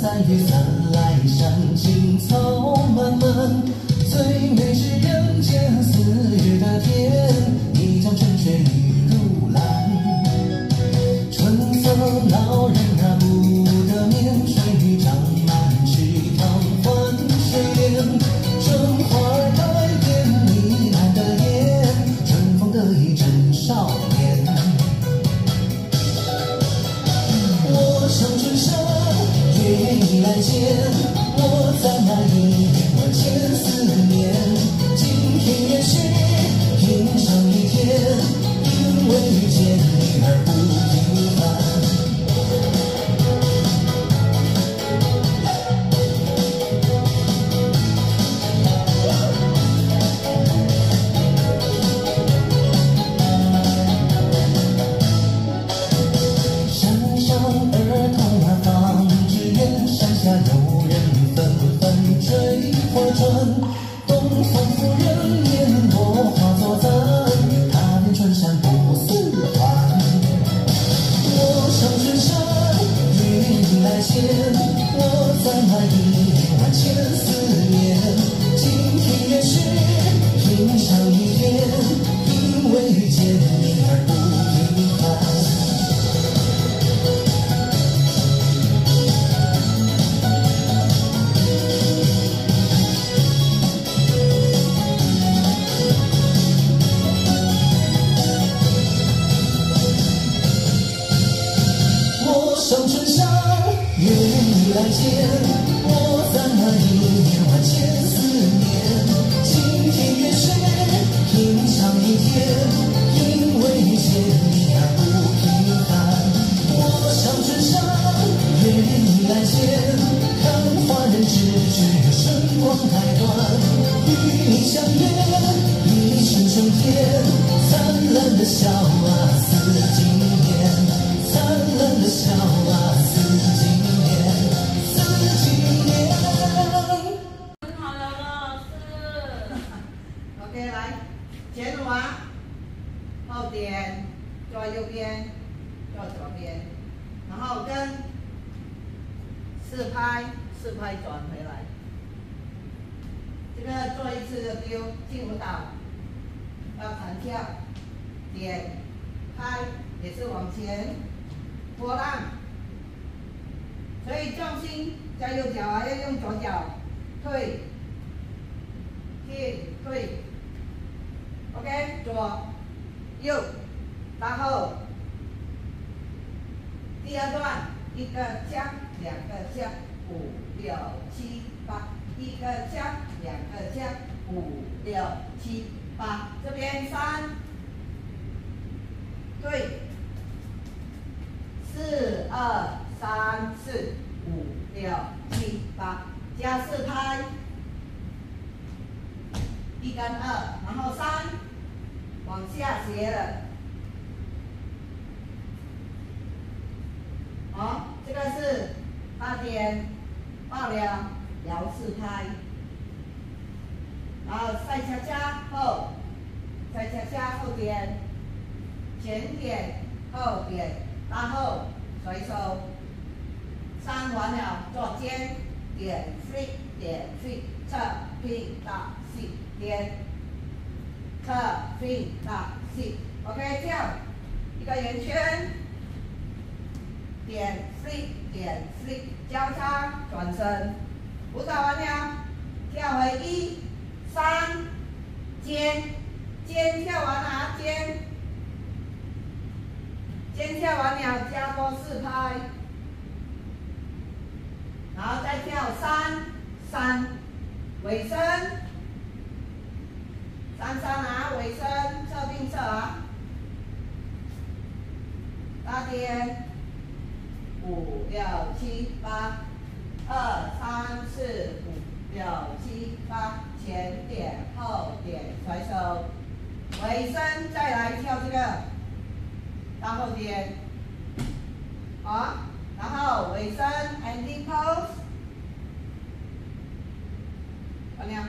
三月三来山青草漫漫见。我在哪一年万见，我在那一年万千思念。今天也是平常一天，因为遇见你而不平凡。我上春山，我攒了一年万千思念今天原是平常一天因为遇见你而不平凡我上春山约你来见看花人只觉春光太短与你相约一生春天。来，前滑，后点，抓右边，抓左边，然后跟四拍，四拍转回来。这个做一次就丢，进舞蹈，要弹跳，点，拍，也是往前，波浪。所以重心在右脚啊，要用左脚退。进退，OK，左右，然后第二段一个加，两个加，五六七八，一个加，两个加，五六七八，这边三，对，四二三四五六七八，加四拍。一跟二，然后三往下斜了。好，这个是八点爆了摇四拍，然后再加加后，再加加后点，前点后点，然后甩手，三完了做尖点 free 点 free 侧拼打细点，侧拼打细，OK 跳一个圆圈，点 free 点 free 交叉转身，舞蹈完了，跳回一三尖尖跳完了尖，尖跳完了加多四拍。然后再跳三三尾声，三三啊尾声侧并侧啊，八点五六七八，二三四五六七八，前点后点甩手，尾声再来跳这个到后点，好。然后尾声 ending pose，完了。